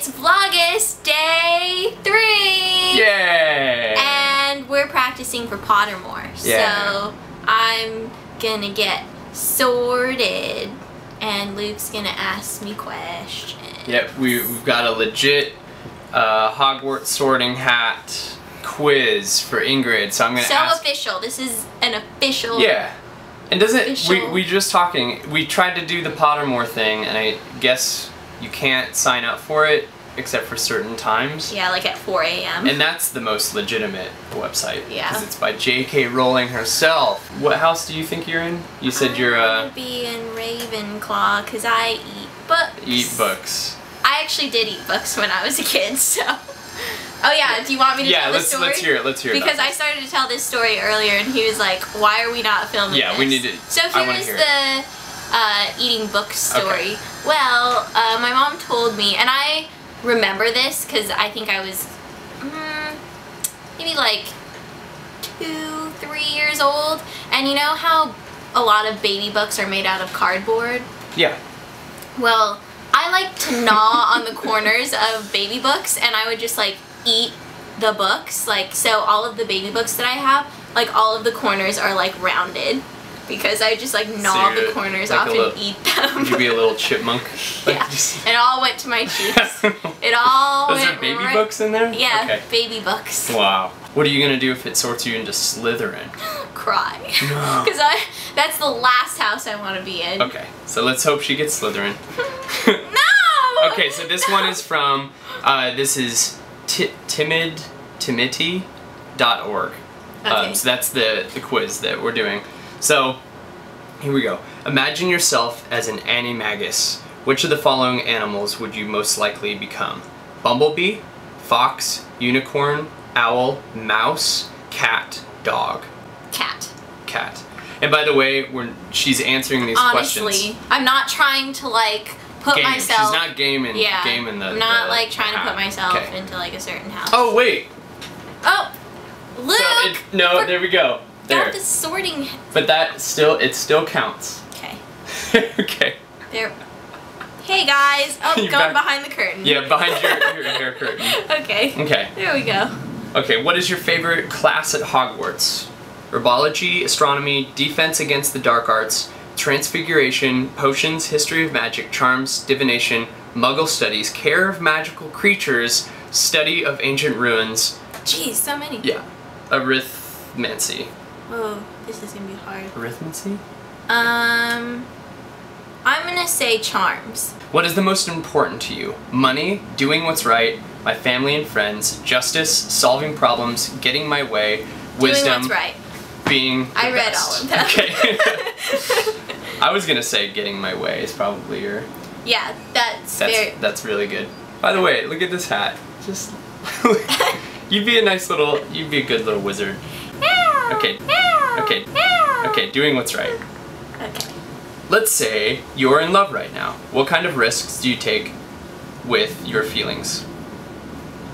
it's Vlogust Day 3! Yay! And we're practicing for Pottermore. Yeah. So I'm gonna get sorted and Luke's gonna ask me questions. Yep, we, we've got a legit uh, Hogwarts sorting hat quiz for Ingrid, so I'm gonna So ask. official. This is an official. Yeah. And doesn't we we just talking? We tried to do the Pottermore thing, and I guess you can't sign up for it except for certain times. Yeah, like at 4 a.m. And that's the most legitimate website. Yeah. Because it's by J.K. Rowling herself. What house do you think you're in? You said you're I'm uh, be in Ravenclaw because I eat books. eat books. I actually did eat books when I was a kid, so. Oh yeah, do you want me to Yeah, tell let's the story? let's hear it. Let's hear it. Because I started to tell this story earlier, and he was like, "Why are we not filming Yeah, we need to- So here's hear the uh, eating book story. Okay. Well, uh, my mom told me, and I remember this because I think I was mm, maybe like two, three years old, and you know how a lot of baby books are made out of cardboard. Yeah. Well, I like to gnaw on the corners of baby books and I would just like eat the books. Like, so all of the baby books that I have, like all of the corners are like rounded because I just like gnaw you're the corners like off a and eat them. Would you be a little chipmunk? Like, yeah. just- it all went to my cheeks. It all Those went are baby right- books in there? Yeah, Okay. baby books. Wow. What are you gonna do if it sorts you into Slytherin? Cry. No. Because I that's the last house I want to be in. Okay, so let's hope she gets Slytherin. No! okay, so this one is from, uh, this is ti- timid, timidity.org. Okay. Um, so that's the, the quiz that we're doing. So, here we go. Imagine yourself as an animagus. Which of the following animals would you most likely become? Bumblebee, fox, unicorn, owl, mouse, cat, dog. Cat. Cat. And by the way, when she's answering these Honestly, questions, I'm not trying to like put game. myself. She's not gaming. yeah. gaming the. I'm not the like trying to put uh-huh. myself Okay. into like a certain house. Oh wait. Oh, Luke. So it, no, there we go. Got There. the sorting. But that still, it still counts. Okay. okay. There. Hey guys. Oh, You going back- behind the curtain. Yeah, behind your, your hair curtain. Okay. Okay. There we go. Okay. What is your favorite class at Hogwarts? Herbology, astronomy, defense against the dark arts, transfiguration, potions, history of magic, charms, divination, muggle studies, care of magical creatures, study of ancient runes. Jeez, so many. Yeah. Arithmancy. Oh, this is gonna be hard. Arithmancy? Um, I'm gonna say charms. What is the most important to you? Money, doing what's right, my family and friends, justice, solving problems, getting my way, wisdom, Doing what's right. being the I read best. all of them. Okay. I was gonna say getting my way is probably your. yeah, that's, That's very. that's really good. By the way, look at this hat. Just. you'd be a nice little. You'd be a good little wizard. Yeah. Okay. Okay. Yeah. Okay, doing what's right. Okay. Let's say you're in love right now. What kind of risks do you take with your feelings?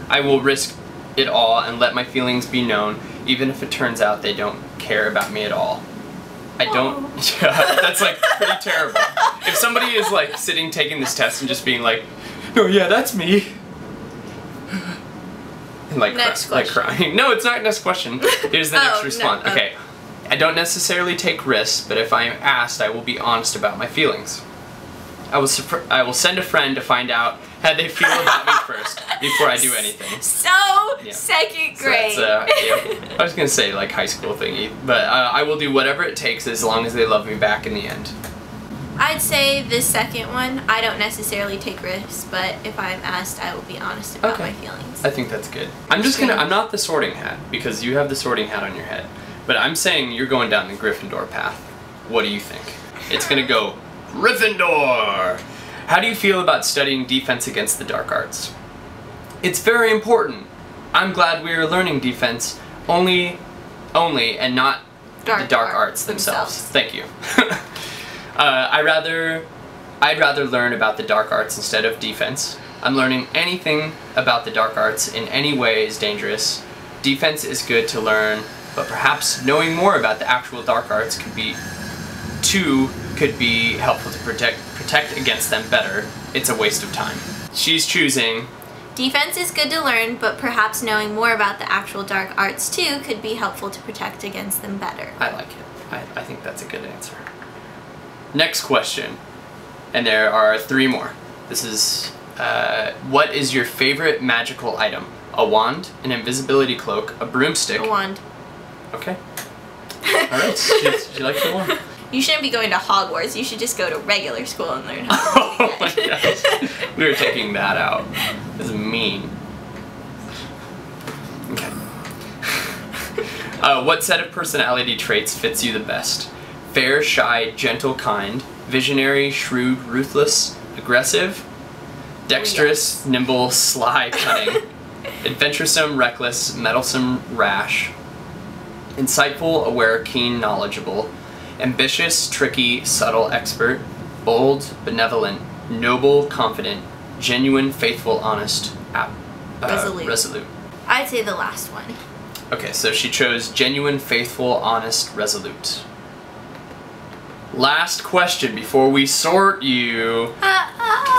I will risk it all and let my feelings be known, even if it turns out they don't care about me at all. I don't. Yeah, that's like pretty terrible. If somebody is like sitting taking this test and just being like, "No, yeah, that's me," and like cry- like crying. No, it's not next question. Here's the Oh, next no, response. oh. Okay. I don't necessarily take risks, but if I am asked, I will be honest about my feelings. I will I will send a friend to find out how they feel about me first before I do anything. So Yeah. second grade. that's, uh, yeah. I was gonna say like high school thingy, but uh, I will do whatever it takes as long as they love me back in the end. I'd say the second one. I don't necessarily take risks, but if I'm asked, I will be honest about Okay. my feelings. I think that's good. I'm just gonna. I'm not the sorting hat because you have the sorting hat on your head, but I'm saying you're going down the Gryffindor path. What do you think? It's gonna go Gryffindor. How do you feel about studying defense against the dark arts? It's very important. I'm glad we are learning defense only, only, and not Dark the dark art arts themselves. themselves. Thank you. uh, I rather, I'd rather learn about the dark arts instead of defense. I'm learning anything about the dark arts in any way is dangerous. Defense is good to learn, but perhaps knowing more about the actual dark arts could be, too, could be helpful to protect protect against them better. It's a waste of time. She's choosing Defense is good to learn, but perhaps knowing more about the actual dark arts too could be helpful to protect against them better. I like it. I, I think that's a good answer. Next question. And there are three more. This is uh, what is your favorite magical item? A wand, an invisibility cloak, a broomstick. A wand. Okay. All right. she, she likes the wand. You shouldn't be going to Hogwarts. You should just go to regular school and learn how to oh my gosh. We were taking that out. This is mean. Okay. Uh, what set of personality traits fits you the best? Fair, shy, gentle, kind, visionary, shrewd, ruthless, aggressive, dexterous, nimble, sly, cunning, adventuresome, reckless, meddlesome, rash, insightful, aware, keen, knowledgeable, ambitious, tricky, subtle, expert, bold, benevolent, noble, confident, genuine, faithful, honest, ap- uh, Resolute. resolute. I'd say the last one. Okay, so she chose genuine, faithful, honest, resolute. Last question before we sort you. Ah, ah.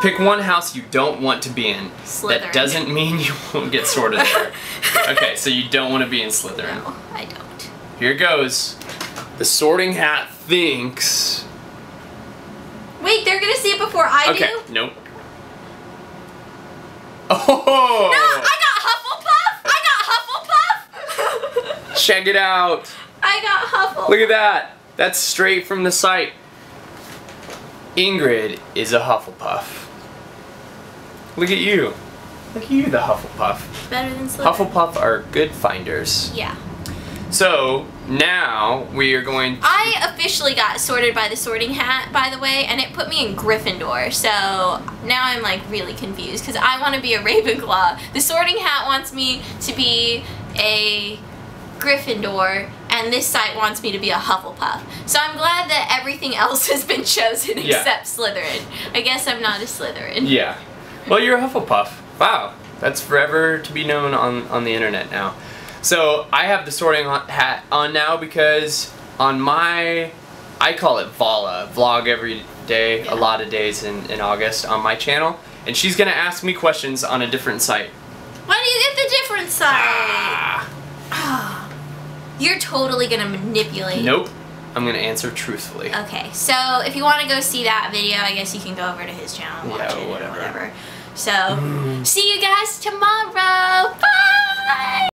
Pick one house you don't want to be in. Slytherin. That doesn't mean you won't get sorted there. okay, so you don't want to be in Slytherin. No, I don't. Here goes. The sorting hat thinks. Wait, they're gonna see it before I Okay, do? nope. Oh! No, I got Hufflepuff! I got Hufflepuff! Check it out. I got Hufflepuff. Look at that. That's straight from the site. Ingrid is a Hufflepuff. Look at you. Look at you, the Hufflepuff. Better than Slytherin. Hufflepuff are good finders. Yeah. So now we are going. To, I officially got sorted by the sorting hat, by the way, and it put me in Gryffindor. So now I'm like really confused because I want to be a Ravenclaw. The sorting hat wants me to be a Gryffindor, and this site wants me to be a Hufflepuff. So I'm glad that everything else has been chosen Yeah. except Slytherin. I guess I'm not a Slytherin. yeah. Well, you're a Hufflepuff. Wow, that's forever to be known on on the internet now. So I have the sorting hat on now because on my, I call it Vala vlog every day, Yeah. a lot of days in in August on my channel, and she's gonna ask me questions on a different site. Why do you get the different side? Ah. You're totally gonna manipulate. Nope. I'm gonna answer truthfully. Okay, so if you want to go see that video, I guess you can go over to his channel and watch Yeah, it whatever. or whatever. So, mm. see you guys tomorrow. Bye.